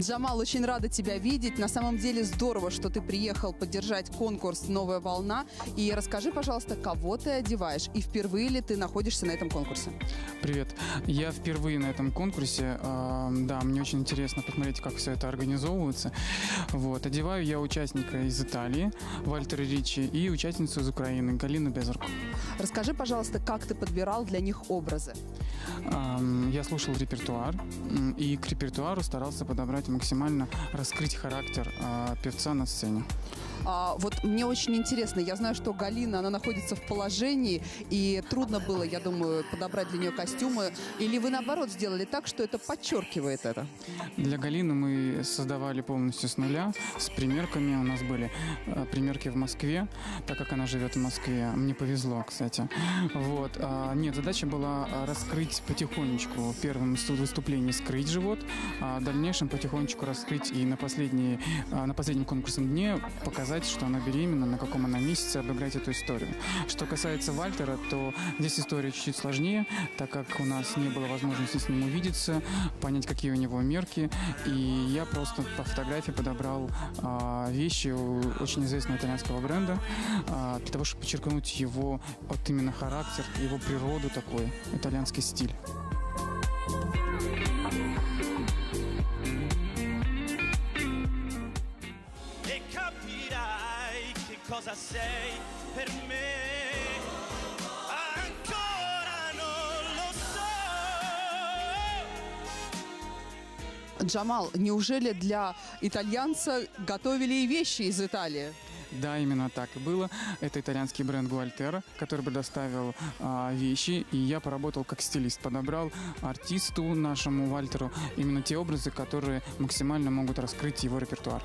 Джамал, очень рада тебя видеть. На самом деле здорово, что ты приехал поддержать конкурс «Новая волна». И расскажи, пожалуйста, кого ты одеваешь и впервые ли ты находишься на этом конкурсе? Привет. Я впервые на этом конкурсе. Э, да, мне очень интересно посмотреть, как все это организовывается. Вот. Одеваю я участника из Италии, Вальтера Ричи, и участницу из Украины, Галину Безрук. Расскажи, пожалуйста, как ты подбирал для них образы? Я слушал репертуар, и к репертуару старался подобрать максимально раскрыть характер э, певца на сцене. А, вот мне очень интересно, я знаю, что Галина, она находится в положении, и трудно было, я думаю, подобрать для нее костюмы. Или вы, наоборот, сделали так, что это подчеркивает это? Для Галины мы создавали полностью с нуля, с примерками. У нас были э, примерки в Москве, так как она живет в Москве. Мне повезло, кстати. Вот. А, нет, задача была раскрыть потихонечку. В первом выступлении скрыть живот, а в дальнейшем потихонечку раскрыть и на, последней, а, на последнем конкурсном дне показать, что она беременна, на каком она месяце, обыграть эту историю. Что касается Вальтера, то здесь история чуть-чуть сложнее, так как у нас не было возможности с ним увидеться, понять, какие у него мерки. И я просто по фотографии подобрал а, вещи очень известного итальянского бренда а, для того, чтобы подчеркнуть его вот именно характер, его природу такой, итальянский стиль. Cosa sei per me. Ancora non lo so. Джамал, неужели для итальянца готовили и вещи из Италии? Да, именно так и было. Это итальянский бренд Гуальтера, который предоставил а, вещи, и я поработал как стилист, подобрал артисту нашему Вальтеру именно те образы, которые максимально могут раскрыть его репертуар.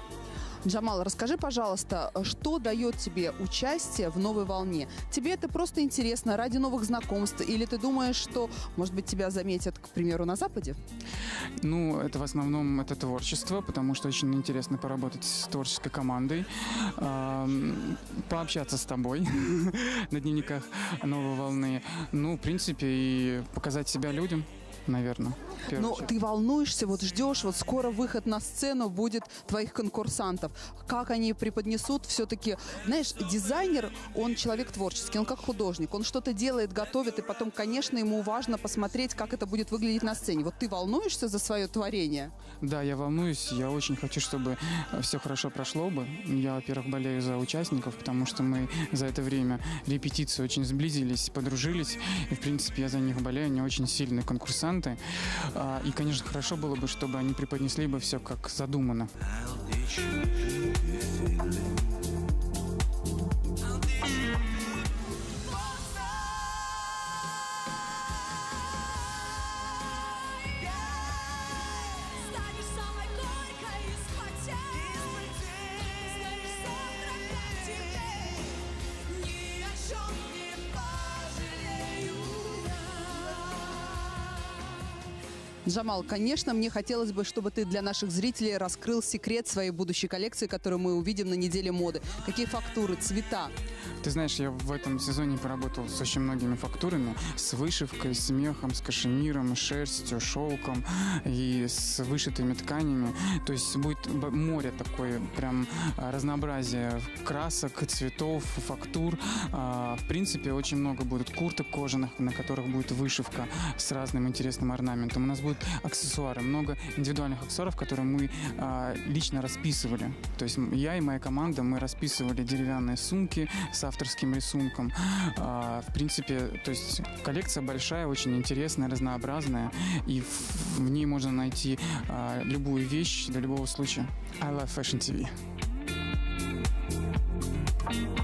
Джамал, расскажи, пожалуйста, что дает тебе участие в «Новой волне»? Тебе это просто интересно ради новых знакомств? Или ты думаешь, что, может быть, тебя заметят, к примеру, на Западе? Ну, это в основном это творчество, потому что очень интересно поработать с творческой командой, пообщаться с тобой на дневниках «Новой волны». Ну, в принципе, и показать себя людям, наверное. Но ты волнуешься, вот ждешь, вот скоро выход на сцену будет твоих конкурсантов. Как они преподнесут все-таки, знаешь, дизайнер, он человек творческий, он как художник, он что-то делает, готовит, и потом, конечно, ему важно посмотреть, как это будет выглядеть на сцене. Вот ты волнуешься за свое творение? Да, я волнуюсь, я очень хочу, чтобы все хорошо прошло бы. Я, во-первых, болею за участников, потому что мы за это время репетиции очень сблизились, подружились, и, в принципе, я за них болею, они очень сильные конкурсанты. А, и, конечно, хорошо было бы, чтобы они преподнесли бы все как задумано. Джамал, конечно, мне хотелось бы, чтобы ты для наших зрителей раскрыл секрет своей будущей коллекции, которую мы увидим на неделе моды. Какие фактуры, цвета? Ты знаешь, я в этом сезоне поработал с очень многими фактурами, с вышивкой, с мехом, с кашемиром, шерстью, шелком и с вышитыми тканями. То есть будет море такое, прям а, разнообразие красок, цветов, фактур. А, в принципе, очень много будет курток кожаных, на которых будет вышивка с разным интересным орнаментом. У нас будут аксессуары, много индивидуальных аксессуаров, которые мы а, лично расписывали. То есть я и моя команда, мы расписывали деревянные сумки с авторским рисунком. А, в принципе, то есть коллекция большая, очень интересная, разнообразная, и в ней можно найти а, любую вещь для любого случая. I love Fashion TV. thank you